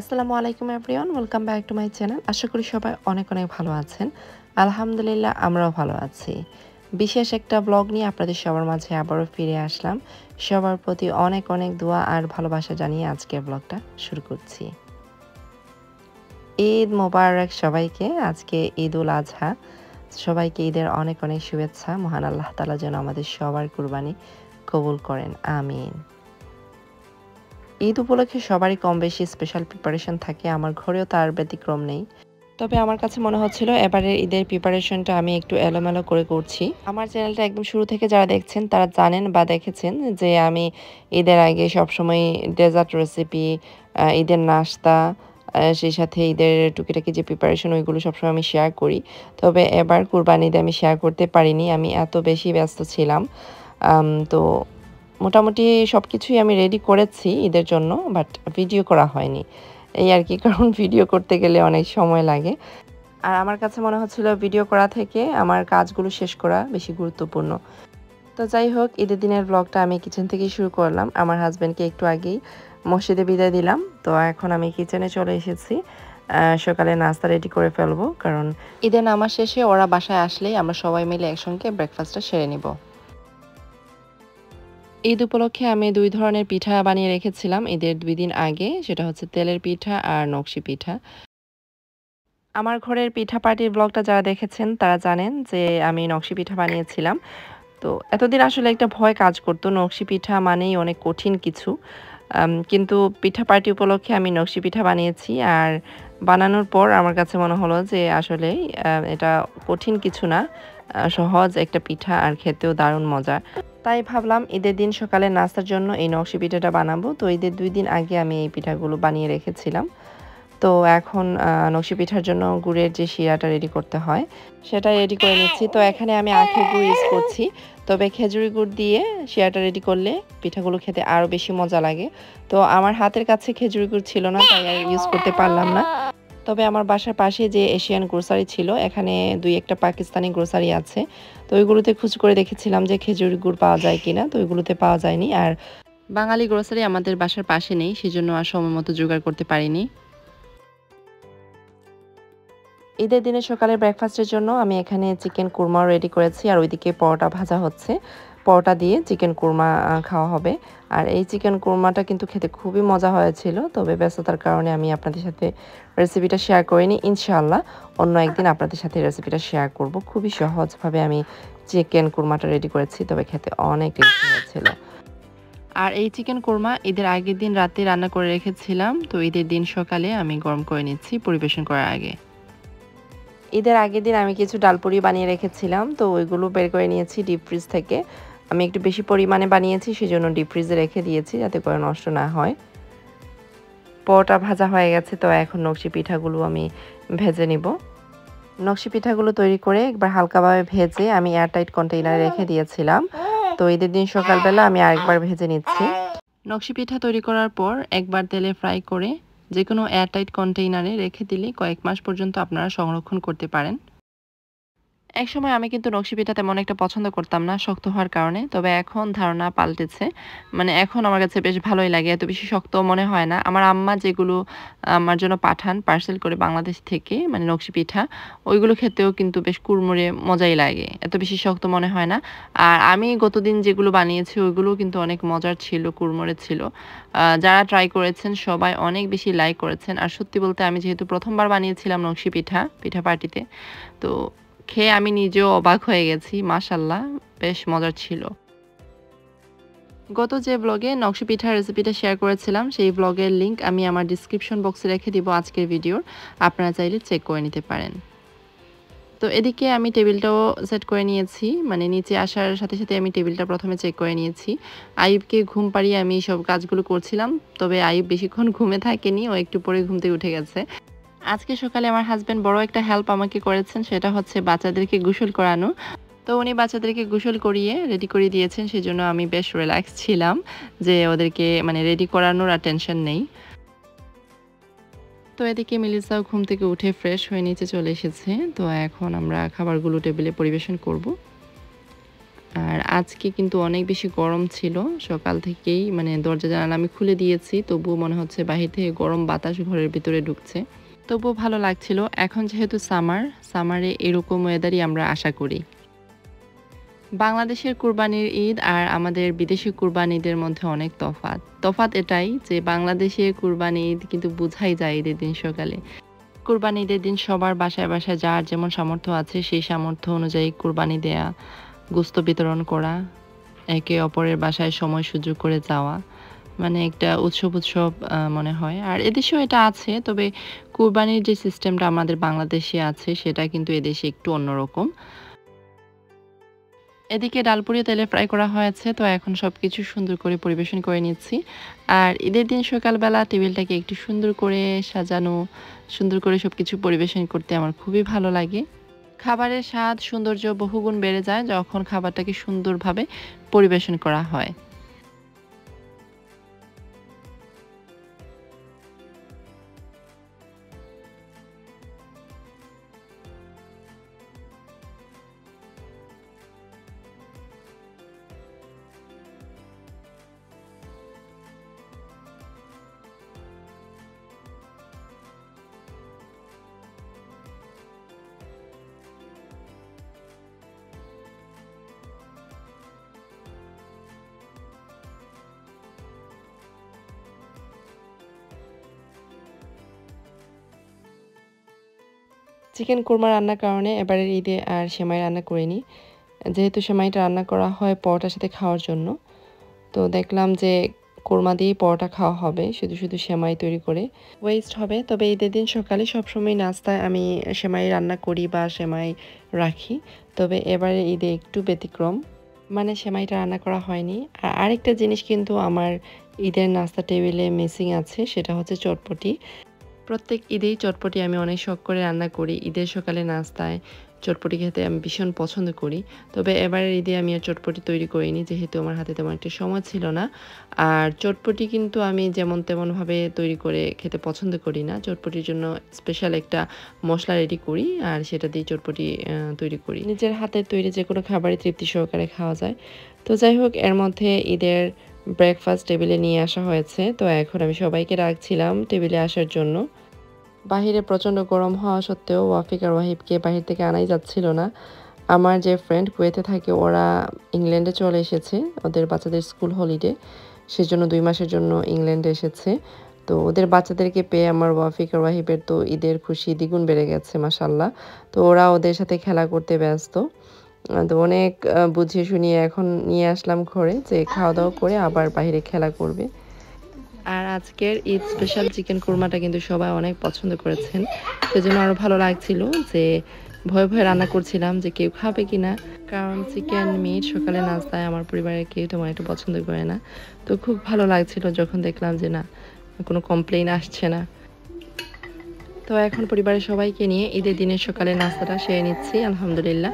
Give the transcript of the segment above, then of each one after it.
আসসালামু আলাইকুম everyone welcome back to my channel আশা করি সবাই অনেক অনেক ভালো আছেন। আলহামদুলিল্লাহ, আমরাও ভালো আছি। বিশেষ একটা ব্লগ নিয়ে আপনাদের সবার মাঝে আবারও ফিরে আসলাম। সবার প্রতি অনেক অনেক দোয়া আর ভালোবাসা জানিয়ে আজকের ব্লগটা শুরু করছি। ঈদ মোবারক সবাইকে, আজকে ঈদ উল আজহা। সবাইকে ঈদের অনেক অনেক শুভেচ্ছা। মহান আল্লাহ তালা যেন আমাদের সবার কুরবানি কবুল করেন। আমিন। ঈদ উপলক্ষে সবারই কম বেশি স্পেশাল প্রিপারেশন থাকে। আমার ঘরেও তার ব্যতিক্রম নেই। তবে আমার কাছে মনে হচ্ছিল এবারের ঈদের প্রিপারেশনটা আমি একটু এলোমেলো করে করছি। আমার চ্যানেলটা একদম শুরু থেকে যারা দেখছেন, তারা জানেন বা দেখেছেন যে আমি ঈদের আগে সবসময় ডেজার্ট রেসিপি ঈদের নাস্তা সেই সাথে ঈদের টুকিটাকি যে প্রিপারেশন ওইগুলো সবসময় আমি শেয়ার করি। তবে এবার কুরবানিতে আমি শেয়ার করতে পারিনি। আমি এত বেশি ব্যস্ত ছিলাম। তো মোটামুটি সব কিছুই আমি রেডি করেছি ঈদের জন্য বাট ভিডিও করা হয়নি। এই আর কি, কারণ ভিডিও করতে গেলে অনেক সময় লাগে। আর আমার কাছে মনে হচ্ছিল ভিডিও করা থেকে আমার কাজগুলো শেষ করা বেশি গুরুত্বপূর্ণ। তো যাই হোক, ঈদের দিনের ব্লগটা আমি কিচেন থেকেই শুরু করলাম। আমার হাজব্যান্ডকে একটু আগেই মসজিদে বিদায় দিলাম। তো এখন আমি কিচেনে চলে এসেছি। সকালে নাস্তা রেডি করে ফেলব, কারণ ঈদের নামাজ শেষে ওরা বাসায় আসলেই আমরা সবাই মিলে একসঙ্গে ব্রেকফাস্টটা সেরে নিব। ঈদ উপলক্ষে আমি দুই ধরনের পিঠা বানিয়ে রেখেছিলাম ঈদের দুই দিন আগে, সেটা হচ্ছে তেলের পিঠা আর নকশি পিঠা। আমার ঘরের পিঠা পার্টির ব্লগটা যারা দেখেছেন, তারা জানেন যে আমি নকশি পিঠা বানিয়েছিলাম। তো এতদিন আসলে একটা ভয় কাজ করতো, নকশি পিঠা মানেই অনেক কঠিন কিছু। কিন্তু পিঠা পার্টি উপলক্ষে আমি নকশি পিঠা বানিয়েছি আর বানানোর পর আমার কাছে মনে হলো যে আসলে এটা কঠিন কিছু না। সহজ একটা পিঠা আর খেতেও দারুণ মজা। তাই ভাবলাম ঈদের দিন সকালে নাস্তার জন্য এই নকশি পিঠাটা বানাবো। তো ঈদের দুই দিন আগে আমি এই পিঠাগুলো বানিয়ে রেখেছিলাম। তো এখন নকশি পিঠার জন্য গুড়ের যে শিরাটা রেডি করতে হয় সেটা রেডি করে নিচ্ছি। তো এখানে আমি আখের গুড় ইউজ করছি। তবে খেজুরি গুড় দিয়ে শিরাটা রেডি করলে পিঠাগুলো খেতে আরও বেশি মজা লাগে। তো আমার হাতের কাছে খেজুরি গুড় ছিল না, তাই আর ইউজ করতে পারলাম না। তবে আমার বাসার পাশে যে এশিয়ান গ্রোসারি ছিল, এখানে দুই একটা পাকিস্তানি গ্রোসারি আছে। তো ওইগুলোতে খুঁজ করে দেখেছিলাম যে খেজুর গুড় পাওয়া যায় কিনা, তো ওইগুলোতে পাওয়া যায়নি। আর বাঙালি গ্রোসারি আমাদের বাসার পাশে নেই, সেজন্য আর সময় মতো জোগাড় করতে পারিনি। ঈদের দিনে সকালে ব্রেকফাস্টের জন্য আমি এখানে চিকেন কুরমাও রেডি করেছি, আর ওইদিকে পরোটা ভাজা হচ্ছে। পরোটা দিয়ে চিকেন কুরমা খাওয়া হবে। আর এই চিকেন কুরমাটা কিন্তু খেতে খুবই মজা হয়েছিল, তবে ব্যস্ততার কারণে আমি আপনাদের সাথে রেসিপিটা শেয়ার করিনি, ইনশাআল্লাহ। অন্য একদিন আপনাদের সাথে রেসিপিটা শেয়ার করব। খুবই সহজভাবে আমি চিকেন কুরমাটা রেডি করেছি, তবে খেতে অনেক টেস্টি হয়েছিল। আর এই চিকেন কোরমা ঈদের আগের দিন রাতে রান্না করে রেখেছিলাম, তো ঈদের দিন সকালে আমি গরম করে নিচ্ছি পরিবেশন করার আগে। ঈদের আগের দিন আমি কিছু ডালপুরি বানিয়ে রেখেছিলাম, তো ওইগুলো বের করে নিয়েছি ডিপ ফ্রিজ থেকে। আমি একটু বেশি পরিমাণে বানিয়েছি, সেজন্য ডিপ ফ্রিজে রেখে দিয়েছি যাতে করে নষ্ট না হয়। পরোটা ভাজা হয়ে গেছে, তো এখন নকশি পিঠাগুলো আমি ভেজে নিব। নকশি পিঠাগুলো তৈরি করে একবার হালকাভাবে ভেজে আমি এয়ারটাইট কন্টেইনারে রেখে দিয়েছিলাম। তো ঈদের দিন সকালবেলা আমি আরেকবার ভেজে নিচ্ছি। নকশি পিঠা তৈরি করার পর একবার তেলে ফ্রাই করে যে কোনো এয়ারটাইট কন্টেইনারে রেখে দিলে কয়েক মাস পর্যন্ত আপনারা সংরক্ষণ করতে পারেন। এক সময় আমি কিন্তু নকশি পিঠা তেমন একটা পছন্দ করতাম না, শক্ত হওয়ার কারণে। তবে এখন ধারণা পাল্টেছে। মানে এখন আমার কাছে বেশ ভালোই লাগে, এত বেশি শক্ত মনে হয় না। আমার আম্মা যেগুলো আমার জন্য পাঠান পার্সেল করে বাংলাদেশ থেকে মানে নকশি পিঠা ওইগুলো খেতেও কিন্তু বেশ কুড়মুড়ে মজাই লাগে, এত বেশি শক্ত মনে হয় না। আর আমি গতদিন যেগুলো বানিয়েছি ওইগুলো কিন্তু অনেক মজার ছিল, কুড়মুড়ে ছিল। যারা ট্রাই করেছেন, সবাই অনেক বেশি লাইক করেছেন। আর সত্যি বলতে আমি যেহেতু প্রথমবার বানিয়েছিলাম নকশি পিঠা পিঠা পার্টিতে তো খেয়ে আমি নিজেও অবাক হয়ে গেছি মাশাল্লাহ বেশ মজার ছিল। গত যে ব্লগে নকশি পিঠার রেসিপিটা শেয়ার করেছিলাম, সেই ব্লগের লিঙ্ক আমি আমার ডিসক্রিপশন বক্সে রেখে দিব আজকের ভিডিওর, আপনারা চাইলে চেক করে নিতে পারেন। তো এদিকে আমি টেবিলটাও সেট করে নিয়েছি মানে নিচে আসার সাথে সাথে আমি টেবিলটা প্রথমে চেক করে নিয়েছি। আইবকে ঘুম পাড়িয়ে আমি সব কাজগুলো করছিলাম, তবে আইব বেশিক্ষণ ঘুমে থাকেনি, ও একটু পরে ঘুম থেকে উঠে গেছে। আজকে সকালে আমার হাজব্যান্ড বড় একটা হেল্প আমাকে করেছেন, সেটা হচ্ছে বাচ্চাদেরকে গোসল করানো। তো উনি বাচ্চাদেরকে গোসল করিয়ে রেডি করে দিয়েছেন, সেজন্য আমি বেশ রিল্যাক্স ছিলাম যে ওদেরকে মানে রেডি করানোর আর টেনশন নেই। তো এদিকে মিলিসাও ঘুম থেকে উঠে ফ্রেশ হয়ে নিচে চলে এসেছে। তো এখন আমরা খাবারগুলো টেবিলে পরিবেশন করব। আর আজকে কিন্তু অনেক বেশি গরম ছিল, সকাল থেকেই মানে দরজা জানালা আমি খুলে দিয়েছি, তবুও মনে হচ্ছে বাহির থেকে গরম বাতাস ঘরের ভিতরে ঢুকছে। তবুও ভালো লাগছিল। এখন যেহেতু সামার, সামারে এরকম ওয়েদারই আমরা আশা করি। বাংলাদেশের কুরবানির ঈদ আর আমাদের বিদেশি কুরবানি ঈদের মধ্যে অনেক তফাত তফাত এটাই যে বাংলাদেশের কুরবানি ঈদ কিন্তু বোঝাই যায় ঈদের দিন সকালে। কুরবানি ঈদের দিন সবার বাসায় বাসায় যার যেমন সামর্থ্য আছে, সেই সামর্থ্য অনুযায়ী কুরবানি দেয়া, গোস্ত বিতরণ করা, একে অপরের বাসায় সময় সুযোগ করে যাওয়া। মানে একটা উৎসব উৎসব মনে হয়। আর এদেশেও এটা আছে, তবে কুরবানির যে সিস্টেমটা আমাদের বাংলাদেশে আছে, সেটা কিন্তু এদেশে একটু অন্যরকম। এদিকে ডালপুরিও তেলে ফ্রাই করা হয়েছে, তো এখন সব কিছু সুন্দর করে পরিবেশন করে নিচ্ছি। আর ঈদের দিন সকালবেলা টেবিলটাকে একটু সুন্দর করে সাজানো, সুন্দর করে সব কিছু পরিবেশন করতে আমার খুবই ভালো লাগে। খাবারের স্বাদ, সৌন্দর্য বহুগুণ বেড়ে যায় যখন খাবারটাকে সুন্দরভাবে পরিবেশন করা হয়। চিকেন কোরমা রান্নার কারণে এবারের ঈদে আর সেমাই রান্না করিনি। যেহেতু সেমাইটা রান্না করা হয় পরোটার সাথে খাওয়ার জন্য। তো দেখলাম যে কোরমা দিয়েই পরোটা খাওয়া হবে, শুধু শুধু সেমাই তৈরি করে। ওয়েস্ট হবে, তবে ঈদের দিন সকালে সবসময় নাস্তায় আমি সেমাই রান্না করি বা সেমাই রাখি। তবে এবারে ঈদে একটু ব্যতিক্রম। মানে সেমাইটা রান্না করা হয়নি। আর আরেকটা জিনিস কিন্তু আমার ঈদের নাস্তা টেবিলে মিসিং আছে, সেটা হচ্ছে চটপটি। প্রত্যেক ঈদেই চটপটি আমি অনেক শখ করে রান্না করি। ঈদের সকালে নাস্তায় চটপটি খেতে আমি ভীষণ পছন্দ করি। তবে এবারের ঈদে আমি আর চটপটি তৈরি করিনি, যেহেতু আমার হাতে তেমন একটা সময় ছিল না। আর চটপটি কিন্তু আমি যেমন তেমনভাবে তৈরি করে খেতে পছন্দ করি না। চটপটির জন্য স্পেশাল একটা মশলা রেডি করি আর সেটা দিয়ে চটপটি তৈরি করি। নিজের হাতের তৈরি যে কোনো খাবারই তৃপ্তি সহকারে খাওয়া যায়। তো যাই হোক, এর মধ্যে ঈদের ব্রেকফাস্ট টেবিলে নিয়ে আসা হয়েছে। তো এখন আমি সবাইকে রাখছিলাম টেবিলে আসার জন্য। বাহিরে প্রচণ্ড গরম হওয়া সত্ত্বেও ওয়াফিক আর ওয়াহিবকে বাহির থেকে আনাই যাচ্ছিল না। আমার যে ফ্রেন্ড কুয়েতে থাকে, ওরা ইংল্যান্ডে চলে এসেছে। ওদের বাচ্চাদের স্কুল হলিডে সেজন্য দুই মাসের জন্য ইংল্যান্ডে এসেছে। তো ওদের বাচ্চাদেরকে পেয়ে আমার ওয়াফিক আর ওয়াহিবের তো ঈদের খুশি দ্বিগুণ বেড়ে গেছে মাসাল্লাহ তো ওরা ওদের সাথে খেলা করতে ব্যস্ত। তো অনেক বুঝিয়ে শুনিয়ে এখন নিয়ে আসলাম ঘরে, যে খাওয়া দাওয়া করে আবার বাইরে খেলা করবে। আর আজকের ঈদ স্পেশাল চিকেন কুরমাটা কিন্তু সবাই অনেক পছন্দ করেছেন। সেজন্য আরও ভালো লাগছিল যে ভয়ে ভয়ে রান্না করছিলাম যে কেউ খাবে কি না কারণ চিকেন মিট সকালে নাস্তায় আমার পরিবারের কেউ তেমন একটু পছন্দ করে না। তো খুব ভালো লাগছিল যখন দেখলাম যে না, কোনো কমপ্লেন আসছে না। তো এখন পরিবারের সবাইকে নিয়ে ঈদের দিনের সকালে নাস্তাটা সেরে নিচ্ছি, আলহামদুলিল্লাহ।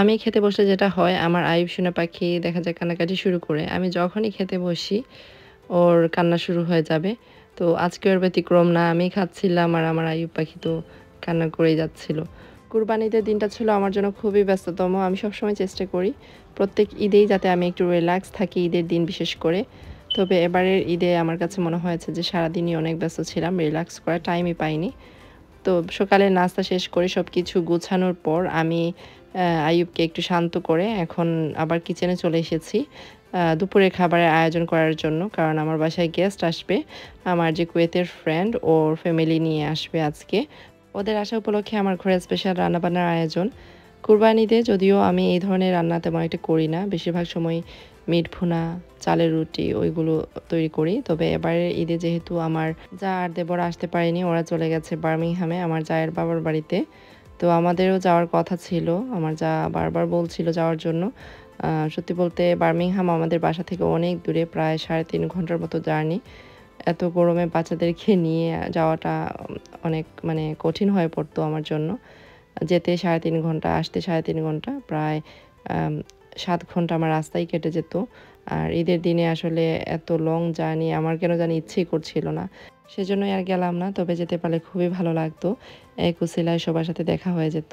আমি খেতে বসলে যেটা হয়, আমার আয়ুব সোনা পাখি দেখা যায় কান্নাকাটি শুরু করে। আমি যখনই খেতে বসি, ওর কান্না শুরু হয়ে যাবে। তো আজকে ওর ব্যতিক্রম না, আমি খাচ্ছিলাম আর আমার আয়ুব পাখি তো কান্না করেই যাচ্ছিল। কুরবানিদের দিনটা ছিল আমার জন্য খুবই ব্যস্ততম। আমি সবসময় চেষ্টা করি, প্রত্যেক ঈদেই যাতে আমি একটু রিল্যাক্স থাকি, ঈদের দিন বিশেষ করে। তবে এবারের ঈদে আমার কাছে মনে হয়েছে যে, সারাদিনই অনেক ব্যস্ত ছিলাম রিল্যাক্স করার টাইমই পাইনি। তো সকালে নাস্তা শেষ করে সব কিছু গোছানোর পর আমি আয়ুবকে একটু শান্ত করে এখন আবার কিচেনে চলে এসেছি। দুপুরে খাবারের আয়োজন করার জন্য, কারণ আমার বাসায় গেস্ট আসবে। আমার যে কুয়েতের ফ্রেন্ড ওর ফ্যামিলি নিয়ে আসবে আজকে। ওদের আসা উপলক্ষে আমার ঘরে স্পেশাল রান্নাবান্নার আয়োজন। কুরবানিতে যদিও আমি এই ধরনের রান্না তেমন একটা করি না। বেশিরভাগ সময় মিট ভুনা, চালের রুটি ওইগুলো তৈরি করি। তবে এবারে ঈদে যেহেতু আমার যা আর দেবরা আসতে পারেনি, ওরা চলে গেছে বার্মিংহামে, আমার জায়ের বাবার বাড়িতে। তো আমাদেরও যাওয়ার কথা ছিল। আমার যা বারবার বলছিল যাওয়ার জন্য। সত্যি বলতে বার্মিংহাম আমাদের বাসা থেকে অনেক দূরে, প্রায় সাড়ে তিন ঘণ্টার মতো জার্নি। এত গরমে বাচ্চাদেরকে নিয়ে যাওয়াটা অনেক মানে কঠিন হয়ে পড়তো আমার জন্য। যেতে সাড়ে তিন ঘণ্টা, আসতে সাড়ে তিন ঘণ্টা, প্রায় সাত ঘণ্টা আমার রাস্তায় কেটে যেত। আর ঈদের দিনে আসলে এত লং জার্নি আমার কেন জানি ইচ্ছেই করছিল না। সেজন্যই আর গেলাম না, তবে যেতে পারলে খুবই ভালো লাগতো। এক উসিলায় সবার সাথে দেখা হয়ে যেত।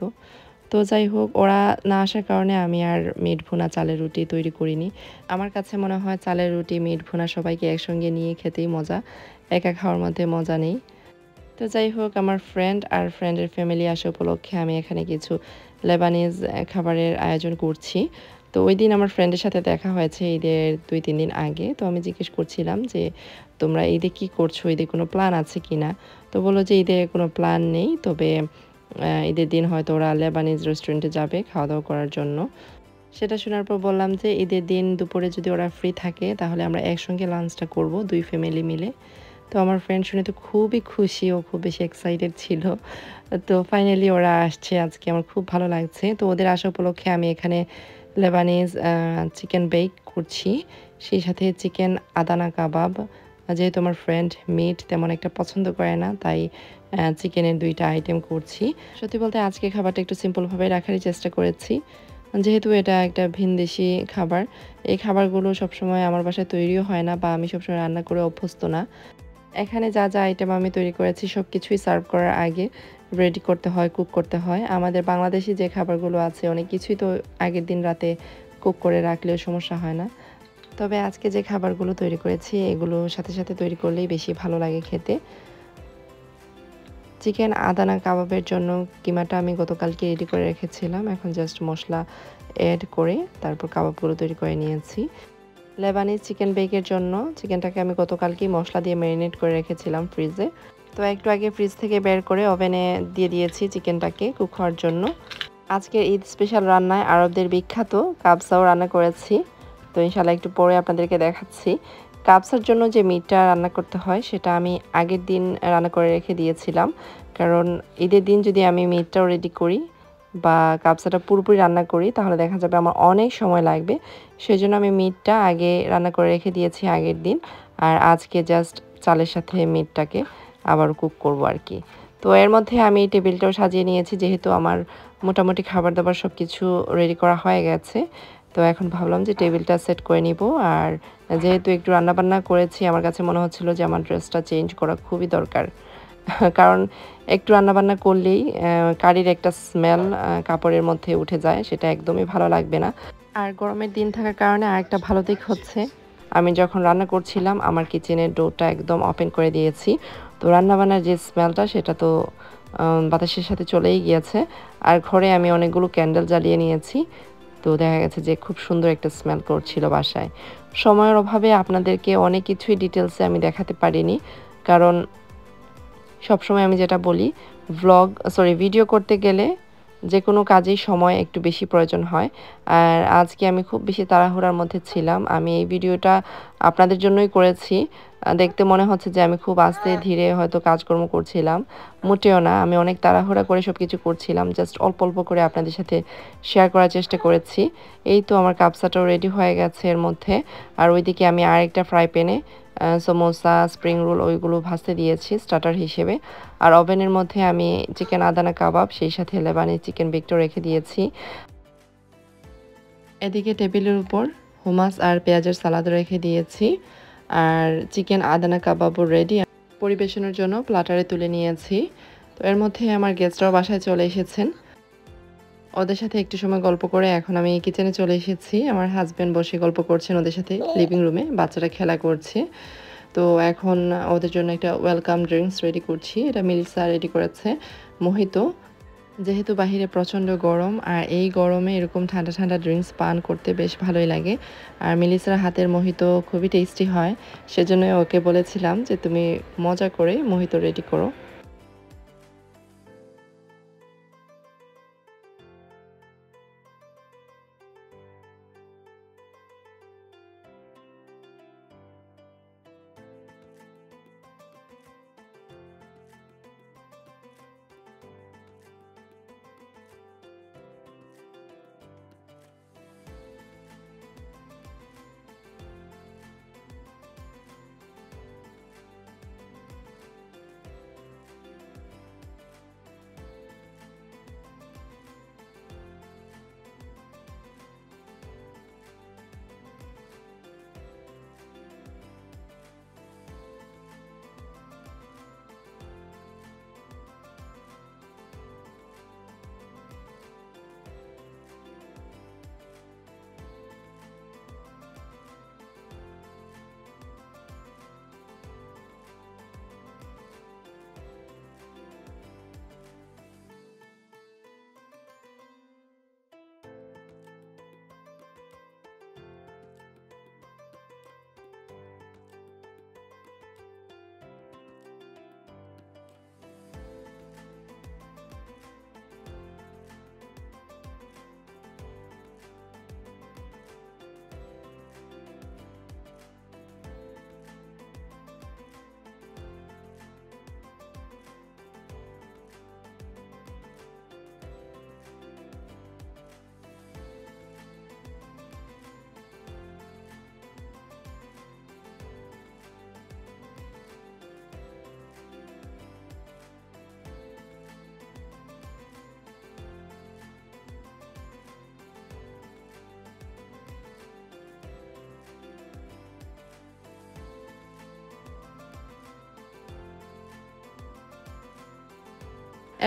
তো যাই হোক, ওরা না আসার কারণে আমি আর মিট, ভুনা, চালের রুটি তৈরি করিনি। আমার কাছে মনে হয় চালের রুটি, মিট, ভুনা সবাইকে একসঙ্গে নিয়ে খেতেই মজা। একা খাওয়ার মধ্যে মজা নেই। তো যাই হোক, আমার ফ্রেন্ড আর ফ্রেন্ডের ফ্যামিলি আসা উপলক্ষে আমি এখানে কিছু লেবানিজ খাবারের আয়োজন করছি। তো ওই দিন আমার ফ্রেন্ডের সাথে দেখা হয়েছে ঈদের দুই, তিন দিন আগে। তো আমি জিজ্ঞেস করছিলাম যে, তোমরা ঈদে কি করছ? ঈদে কোনো প্ল্যান আছে কি না তো বলল যে, ঈদে কোনো প্ল্যান নেই। তবে ঈদের দিন হয়তো ওরা লেবানিজ রেস্টুরেন্টে যাবে খাওয়া দাওয়া করার জন্য। সেটা শোনার পর বললাম যে, ঈদের দিন দুপুরে যদি ওরা ফ্রি থাকে, তাহলে আমরা একসঙ্গে লাঞ্চটা করব, দুই ফ্যামিলি মিলে। তো আমার ফ্রেন্ড শুনে তো খুবই খুশি, ও খুব বেশি এক্সাইটেড ছিল। তো ফাইনালি ওরা আসছে, আজকে আমার খুব ভালো লাগছে। তো ওদের আসা উপলক্ষে আমি এখানে লেবানিজ চিকেন বেক করছি। সেই সাথে চিকেন আদানা কাবাব। যেহেতু আমার ফ্রেন্ড মিট তেমন একটা পছন্দ করে না, তাই চিকেনের দুইটা আইটেম করছি। সত্যি বলতে আজকে খাবারটা একটু সিম্পলভাবে রাখারই চেষ্টা করেছি। যেহেতু এটা একটা ভিনদেশি খাবার, এই খাবারগুলো সবসময় আমার বাসায় তৈরিও হয় না বা আমি সবসময় রান্না করে অভ্যস্ত না। এখানে যা যা আইটেম আমি তৈরি করেছি সব কিছুই সার্ভ করার আগে রেডি করতে হয় কুক করতে হয়। আমাদের বাংলাদেশি যে খাবারগুলো আছে, অনেক কিছুই তো আগের দিন রাতে কুক করে রাখলেও সমস্যা হয় না। তবে আজকে যে খাবারগুলো তৈরি করেছি, এগুলো সাথে সাথে তৈরি করলেই বেশি ভালো লাগে খেতে। চিকেন আদানা কাবাবের জন্য কিমাটা আমি গতকালকে রেডি করে রেখেছিলাম। এখন জাস্ট মশলা অ্যাড করে তারপর কাবাবগুলো তৈরি করে নিয়েছি। লেবানিজ চিকেন বেকের জন্য, চিকেনটাকে আমি গতকালকেই মশলা দিয়ে ম্যারিনেট করে রেখেছিলাম ফ্রিজে তো একটু আগে ফ্রিজ থেকে বের করে ওভেনে দিয়ে দিয়েছি চিকেনটাকে কুক হওয়ার জন্য। আজকের ঈদ স্পেশাল রান্নায় আরবদের বিখ্যাত কাবসাও রান্না করেছি। তো ইনশাল্লাহ একটু পরে আপনাদেরকে দেখাচ্ছি। কাবসার জন্য যে মিটটা রান্না করতে হয়, সেটা আমি আগের দিন রান্না করে রেখে দিয়েছিলাম। কারণ ঈদের দিন যদি আমি মিটটাও রেডি করি বা কাবসাটা পুরোপুরি রান্না করি, তাহলে দেখা যাবে আমার অনেক সময় লাগবে। সেই জন্য আমি মিটটা আগে রান্না করে রেখে দিয়েছি আগের দিন। আর আজকে জাস্ট চালের সাথে মিটটাকে আবার কুক করব আর কি তো এর মধ্যে আমি টেবিলটাও সাজিয়ে নিয়েছি, যেহেতু আমার মোটামুটি খাবার দাবার সব কিছু রেডি করা হয়ে গেছে। তো এখন ভাবলাম যে টেবিলটা সেট করে নিব। আর যেহেতু একটু রান্নাবান্না করেছি, আমার কাছে মনে হচ্ছিল যে আমার ড্রেসটা চেঞ্জ করা খুবই দরকার। কারণ একটু রান্নাবান্না করলেই কারির একটা স্মেল কাপড়ের মধ্যে উঠে যায়, সেটা একদমই ভালো লাগবে না। আর গরমের দিন থাকার কারণে আরেকটা ভালো দিক হচ্ছে, আমি যখন রান্না করছিলাম, আমার কিচেনের ডোরটা একদম ওপেন করে দিয়েছি। তো রান্নাবান্নার যে স্মেলটা, সেটা তো বাতাসের সাথে চলেই গিয়েছে। আর ঘরে আমি অনেকগুলো ক্যান্ডেল জ্বালিয়ে নিয়েছি। তো দেখা গেছে যে খুব সুন্দর একটা স্মেল করছিল বাসায়। সময়ের অভাবে আপনাদেরকে অনেক কিছুই ডিটেলসে আমি দেখাতে পারিনি। কারণ সবসময় আমি যেটা বলি ব্লগ সরি ভিডিও করতে গেলে যে কোনো কাজেই সময় একটু বেশি প্রয়োজন হয়। আর আজকে আমি খুব বেশি তাড়াহুড়ার মধ্যে ছিলাম। আমি এই ভিডিওটা আপনাদের জন্যই করেছি। দেখতে মনে হচ্ছে যে আমি খুব আস্তে ধীরে হয়তো কাজকর্ম করছিলাম। মোটেও না, আমি অনেক তাড়াহুড়া করে সব কিছু করছিলাম। জাস্ট অল্প অল্প করে আপনাদের সাথে শেয়ার করার চেষ্টা করেছি। এই তো আমার কাপসাটাও রেডি হয়ে গেছে এর মধ্যে। আর ওইদিকে আমি আরেকটা ফ্রাই প্যানে সমোসা স্প্রিং রোল ওইগুলো ভাজতে দিয়েছি স্টার্টার হিসেবে। আর ওভেনের মধ্যে আমি চিকেন আদানা কাবাব, সেই সাথে লেবানি চিকেন বেকটা রেখে দিয়েছি। এদিকে টেবিলের উপর হুমাস আর পেঁয়াজের সালাদ রেখে দিয়েছি। আর চিকেন আদানা কাবাবও রেডি পরিবেশনের জন্য প্লাটারে তুলে নিয়েছি। তো এর মধ্যে আমার গেস্টরাও বাসায় চলে এসেছেন। ওদের সাথে একটু সময় গল্প করে এখন আমি কিচেনে চলে এসেছি। আমার হাজব্যান্ড বসে গল্প করছেন ওদের সাথে লিভিং রুমে বাচ্চারা খেলা করছে। তো এখন ওদের জন্য একটা ওয়েলকাম ড্রিঙ্কস রেডি করছি। এটা মিলসা রেডি করেছে। মোহিত, যেহেতু বাহিরে প্রচণ্ড গরম, আর এই গরমে এরকম ঠান্ডা ঠান্ডা ড্রিঙ্কস পান করতে বেশ ভালোই লাগে। আর মিলিসার হাতের মোহিত খুবই টেস্টি হয়। সেজন্য ওকে বলেছিলাম যে, তুমি মজা করে মোহিত রেডি করো।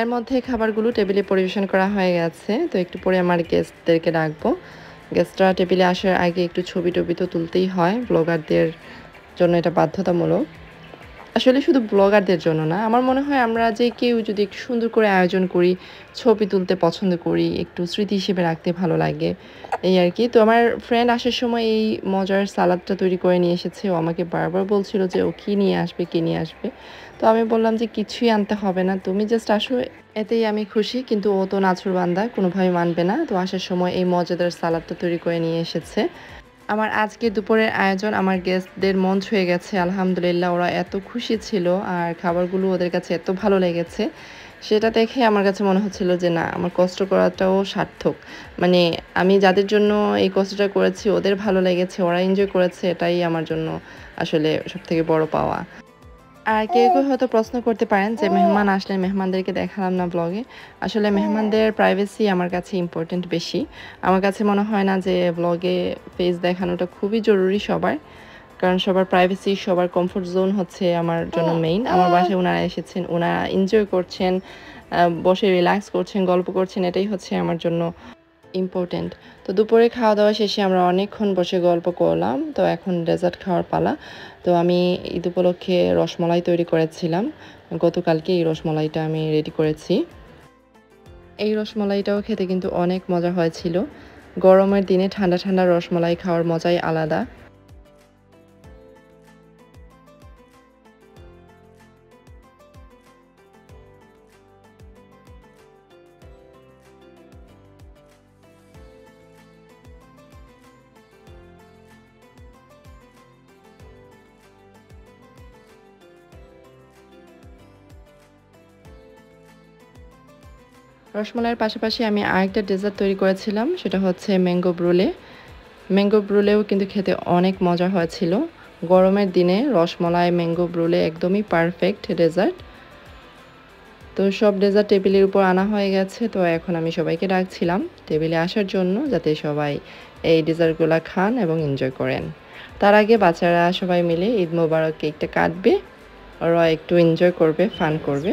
এর মধ্যে খাবারগুলো টেবিলে পরিবেশন করা হয়ে গেছে। তো একটু পরে আমার গেস্টদেরকে ডাকবো। গেস্টরা টেবিলে আসার আগে একটু ছবি টবি তো তুলতেই হয়। ব্লগারদের জন্য এটা বাধ্যতামূলক। আসলে শুধু ব্লগারদের জন্য না, আমার মনে হয় আমরা যে কেউ যদি একটু সুন্দর করে আয়োজন করি, ছবি তুলতে পছন্দ করি, একটু স্মৃতি হিসেবে রাখতে ভালো লাগে, এই আর কি। তো আমার ফ্রেন্ড আসার সময় এই মজার সালাদটা তৈরি করে নিয়ে এসেছে। ও আমাকে বারবার বলছিল যে ও কী নিয়ে আসবে, কী নিয়ে আসবে। তো আমি বললাম যে কিছুই আনতে হবে না। তুমি জাস্ট আসো, এতেই আমি খুশি। কিন্তু ও তো নাছুর বান্দা, কোনোভাবে মানবে না। তো আসার সময় এই মজাদার সালাদটা তৈরি করে নিয়ে এসেছে। আমার আজকে দুপুরের আয়োজন, আমার গেস্টদের মন ছুঁয়ে গেছে। আলহামদুলিল্লাহ, ওরা এত খুশি ছিল আর খাবারগুলো ওদের কাছে এত ভালো লেগেছে। সেটা দেখে আমার কাছে মনে হচ্ছিল যে, না, আমার কষ্ট করাটাও সার্থক। মানে আমি যাদের জন্য এই কষ্টটা করেছি, ওদের ভালো লেগেছে, ওরা এনজয় করেছে, এটাই আমার জন্য আসলে সবথেকে বড় পাওয়া। আর কেউ কেউ হয়তো প্রশ্ন করতে পারেন যে, মেহমান আসলে মেহমানদেরকে দেখালাম না ব্লগে আসলে মেহমানদের প্রাইভেসি আমার কাছে ইম্পর্টেন্ট বেশি। আমার কাছে মনে হয় না যে ব্লগে ফেস দেখানোটা খুবই জরুরি সবার। কারণ সবার প্রাইভেসি সবার কমফোর্ট জোন হচ্ছে আমার জন্য মেইন আমার বাসায় ওনারা এসেছেন, ওনারা এনজয় করছেন বসে রিল্যাক্স করছেন, গল্প করছেন, এটাই হচ্ছে আমার জন্য ইম্পর্টেন্ট তো দুপুরে খাওয়া দাওয়া শেষে আমরা অনেকক্ষণ বসে গল্প করলাম। তো এখন ডেজার্ট খাওয়ার পালা। তো আমি ঈদ উপলক্ষে রসমলাই তৈরি করেছিলাম। গতকালকে এই রসমলাইটা আমি রেডি করেছি। এই রসমলাইটাও খেতে কিন্তু অনেক মজা হয়েছিল। গরমের দিনে ঠান্ডা ঠান্ডা রসমলাই খাওয়ার মজাই আলাদা। রসমলাইয়ের পাশাপাশি আমি আরেকটা ডেজার্ট তৈরি করেছিলাম, সেটা হচ্ছে ম্যাঙ্গো ব্রুলে ম্যাঙ্গো ব্রুলেও কিন্তু খেতে অনেক মজা হয়েছিল। গরমের দিনে রসমলাই ম্যাঙ্গো ব্রুলে একদমই পারফেক্ট ডেজার্ট তো সব ডেজার্ট টেবিলের উপর আনা হয়ে গেছে, তো এখন আমি সবাইকে ডাকছিলাম টেবিলে আসার জন্য যাতে সবাই এই ডেজার্টগুলো খান এবং এনজয় করেন। তার আগে বাচ্চারা সবাই মিলে ঈদ মোবারক কেকটা কাটবে, ওরা একটু এনজয় করবে ফান করবে।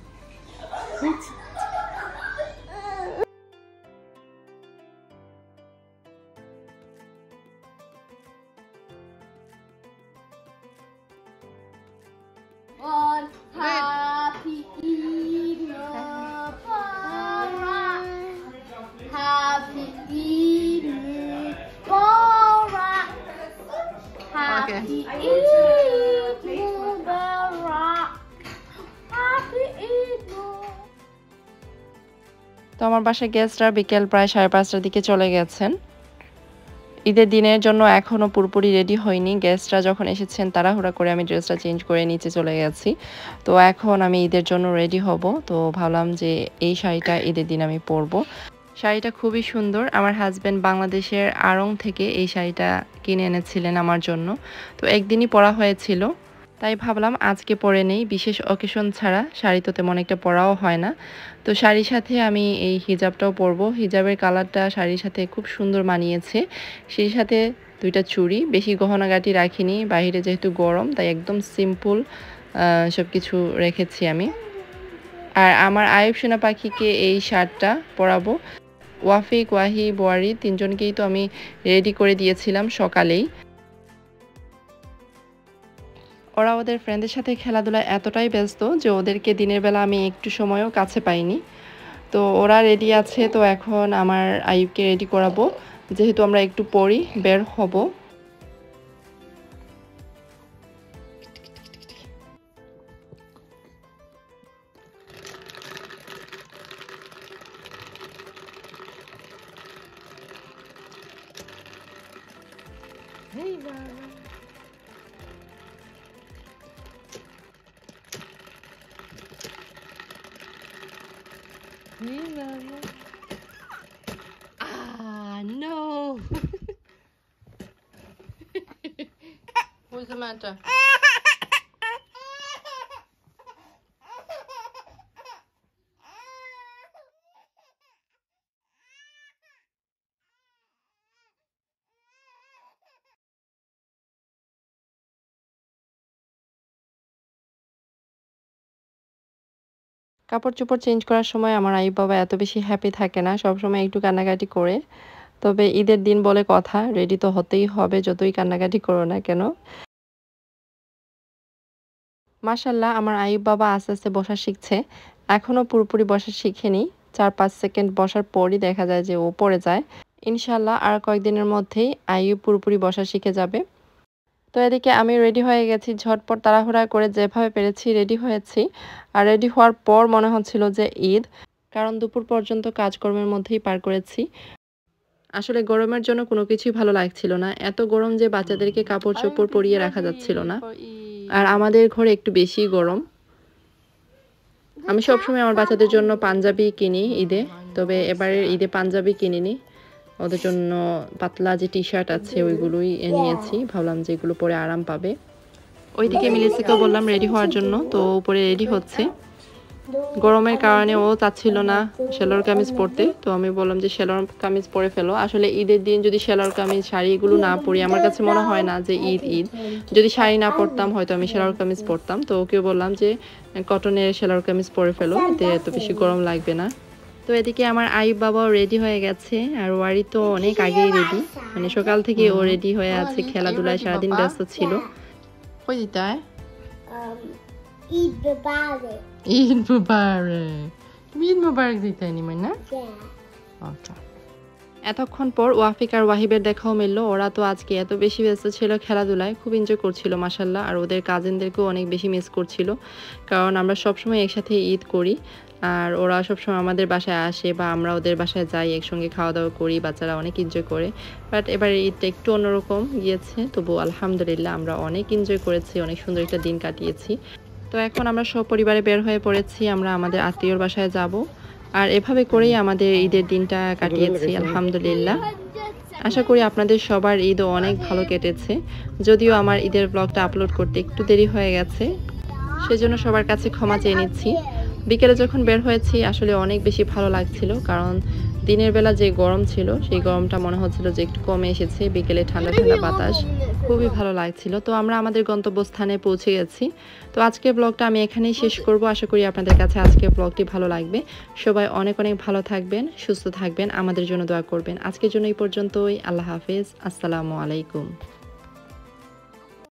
আমার বাসায় গেস্টরা বিকেল প্রায় সাড়ে পাঁচটার দিকে চলে গেছেন। ঈদের দিনের জন্য এখনও পুরোপুরি রেডি হয়নি। গেস্টরা যখন এসেছেন, তাড়াহুড়া করে আমি ড্রেসটা চেঞ্জ করে নিচে চলে গেছি। তো এখন আমি ঈদের জন্য রেডি হব। তো ভাবলাম যে এই শাড়িটা ঈদের দিন আমি পরবো। শাড়িটা খুবই সুন্দর। আমার হাজব্যান্ড বাংলাদেশের আড়ং থেকে এই শাড়িটা কিনে এনেছিলেন আমার জন্য। তো একদিনই পরা হয়েছিল। তাই ভাবলাম আজকে পরে নেই, বিশেষ অকেশন ছাড়া। শাড়ি তো তেমন একটা পরাও হয় না। তো শাড়ির সাথে আমি এই হিজাবটাও পরবো। হিজাবের কালারটা শাড়ির সাথে খুব সুন্দর মানিয়েছে। সেই সাথে দুইটা চুড়ি, বেশি গহনাগাটি রাখিনি। বাইরে যেহেতু গরম, তাই একদম সিম্পল সব কিছু রেখেছি আমি। আর আমার আয়ুব সোনা পাখিকে এই শার্টটা পরাবো। ওয়াফিক ওয়াহি বোয়ারি তিনজনকেই তো আমি রেডি করে দিয়েছিলাম সকালেই। ওরা ওদের ফ্রেন্ডের সাথে খেলাধুলা এতটাই ব্যস্ত যে ওদেরকে দিনের বেলা আমি একটু সময়ও কাছে পাইনি। তো ওরা রেডি আছে, তো এখন আমার আইবকে রেডি করাবো। যেহেতু আমরা একটু পরই বের হব। was the matter? কাপড় চোপড় চেঞ্জ করার সময় আমার আই বাবা এত বেশি হ্যাপি থাকে না সব সময় একটু কান্নাকাটি করে তবে ঈদের দিন বলে কথা রেডি তো হতেই হবে, যতই কান্নাকাটি করো না কেন মাশাল্লাহ আমার আইব বাবা আস্তে আস্তে বসা শিখছে। এখনও পুরোপুরি বসা শিখেনি। চার পাঁচ সেকেন্ড বসার পরই দেখা যায় যে ও পড়ে যায়। ইনশাল্লাহ আর কয়েকদিনের মধ্যেই আইউ পুরোপুরি বসা শিখে যাবে। তো এদিকে আমি রেডি হয়ে গেছি, ঝটপট তাড়াহুড়া করে যেভাবে পেরেছি রেডি হয়েছি। আর রেডি হওয়ার পর মনে হচ্ছিল যে ঈদ, কারণ দুপুর পর্যন্ত কাজকর্মের মধ্যেই পার করেছি। আসলে গরমের জন্য কোনো কিছুই ভালো লাগছিল না। এত গরম যে বাচ্চাদেরকে কাপড় চোপড় পরিয়ে রাখা যাচ্ছিল না। আর আমাদের ঘরে একটু বেশি গরম। আমি সবসময় আমার বাচ্চাদের জন্য পাঞ্জাবি কিনি ঈদে, তবে এবারে ঈদে পাঞ্জাবি কিনিনি। ওদের জন্য পাতলা যে টি শার্ট আছে, ওইগুলোই নিয়েছি। ভাবলাম যে এগুলো পরে আরাম পাবে। ওইদিকে মিলিসিকেও বললাম রেডি হওয়ার জন্য, তো উপরে রেডি হচ্ছে। গরমের কারণে ও চাচ্ছিল না সেলোর কামিজ পরতে। তো আমি বললাম যে সেলোর কামিজ পরে ফেলো। আসলে ঈদের দিন যদি সেলোর কামিজ শাড়ি এগুলো না পরি, আমার কাছে মনে হয় না যে ঈদ ঈদ। যদি শাড়ি না পরতাম, হয়তো আমি সেলোর কামিজ পরতাম। তো ওকে বললাম যে, কটনের সেলোর কামিজ পরে ফেলো, এতে এত বেশি গরম লাগবে না। তো এদিকে আমার আইব বাবাও রেডি হয়ে গেছে, আর ওয়ারি তো অনেক আগেই রেডি মানে সকাল থেকে ও রেডি হয়ে আছে, খেলাধুলায় সারাদিন ব্যস্ত ছিল। কই দিতে The body. ঈদ মুবারক তুমি ঈদ মুবারক দিতে নিমেন না. আচ্ছা। এতক্ষণ পর ওয়াফিক আর ওয়াহিবের দেখাও মিললো। ওরা তো আজকে এত বেশি ব্যস্ত ছিল খেলাধুলায়। খুব এনজয় করছিল মাসাল্লাহ আর ওদের কাজিনদেরকেও অনেক বেশি মিস করছিল। কারণ আমরা সবসময় একসাথে ঈদ করি। আর ওরা সবসময় আমাদের বাসায় আসে বা আমরা ওদের বাসায় যাই একসঙ্গে খাওয়া দাওয়া করি বাচ্চারা অনেক এনজয় করে। বাট এবারে ঈদটা একটু অন্যরকম গিয়েছে। তবু আলহামদুলিল্লাহ আমরা অনেক এনজয় করেছি অনেক সুন্দর একটা দিন কাটিয়েছি। তো এখন আমরা সব পরিবারে বের হয়ে পড়েছি, আমরা আমাদের আত্মীয়র বাসায় যাব। আর এভাবে করেই আমাদের ঈদের দিনটা কাটিয়েছি, আলহামদুলিল্লাহ। আশা করি আপনাদের সবার ঈদও অনেক ভালো কেটেছে। যদিও আমার ঈদের ব্লগটা আপলোড করতে একটু দেরি হয়ে গেছে, সেজন্য সবার কাছে ক্ষমা চেয়ে নিচ্ছি। বিকেলে যখন বের হয়েছি, আসলে অনেক বেশি ভালো লাগছিল, কারণ দিনের বেলা যে গরম ছিল, সেই গরমটা মনে হচ্ছিল যে একটু কমে এসেছে, বিকেলে ঠান্ডা ঠান্ডা বাতাস। খুবই ভালো লাগছিল। তো আমরা আমাদের গন্তব্যস্থানে পৌঁছে গেছি। তো আজকের ব্লগটা আমি এখানেই শেষ করব। আশা করি আপনাদের কাছে আজকে ব্লগটি ভালো লাগবে। সবাই অনেক অনেক ভালো থাকবেন, সুস্থ থাকবেন, আমাদের জন্য দোয়া করবেন। আজকের জন্য এই পর্যন্তই। আল্লাহ হাফেজ। আসসালামু আলাইকুম।